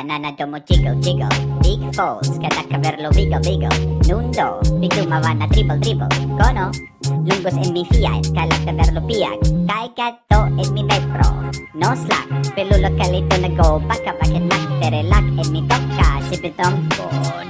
Banana domo jiggle jiggle. Big falls, kata verlo vigo vigo Nundo, bitumavana triple dribble Kono, lungos en mi fiat Kalak verlo piak Kai kato en mi metro No slack, pelulo kalito na go Baka bakit lak, tere lak en mi toka Sipitong, oh